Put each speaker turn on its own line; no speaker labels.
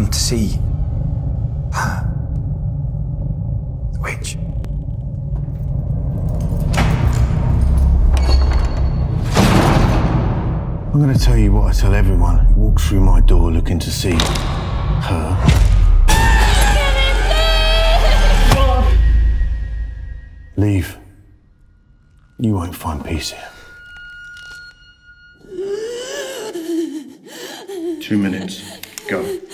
come to see her. The.
I'm going to tell you what I tell everyone who walks through my door looking to see her. Leave. You won't find peace here. Two minutes. Go.